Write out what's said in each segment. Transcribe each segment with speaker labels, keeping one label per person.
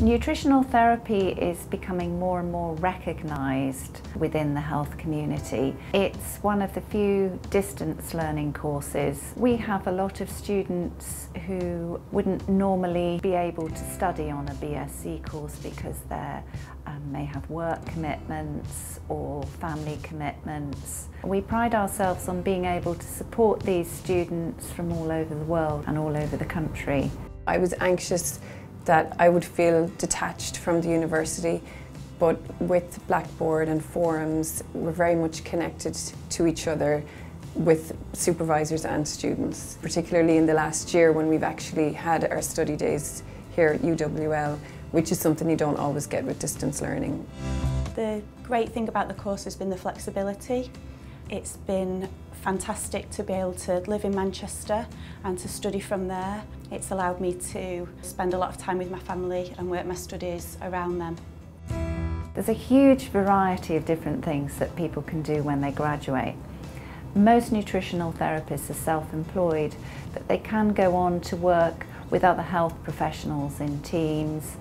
Speaker 1: Nutritional therapy is becoming more and more recognised within the health community. It's one of the few distance learning courses. We have a lot of students who wouldn't normally be able to study on a BSc course because they um, may have work commitments or family commitments. We pride ourselves on being able to support these students from all over the world and all over the country.
Speaker 2: I was anxious that I would feel detached from the university but with Blackboard and forums we're very much connected to each other with supervisors and students, particularly in the last year when we've actually had our study days here at UWL, which is something you don't always get with distance learning.
Speaker 3: The great thing about the course has been the flexibility. It's been fantastic to be able to live in Manchester and to study from there. It's allowed me to spend a lot of time with my family and work my studies around them.
Speaker 1: There's a huge variety of different things that people can do when they graduate. Most nutritional therapists are self-employed, but they can go on to work with other health professionals in teams,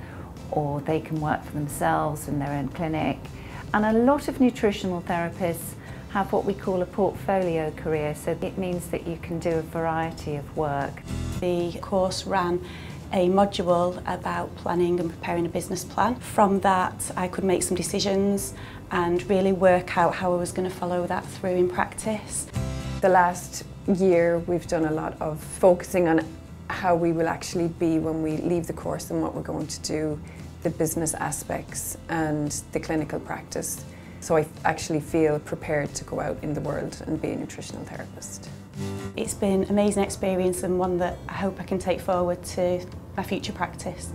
Speaker 1: or they can work for themselves in their own clinic. And a lot of nutritional therapists have what we call a portfolio career, so it means that you can do a variety of work.
Speaker 3: The course ran a module about planning and preparing a business plan. From that I could make some decisions and really work out how I was going to follow that through in practice.
Speaker 2: The last year we've done a lot of focusing on how we will actually be when we leave the course and what we're going to do, the business aspects and the clinical practice. So I actually feel prepared to go out in the world and be a nutritional therapist.
Speaker 3: It's been an amazing experience and one that I hope I can take forward to my future practice.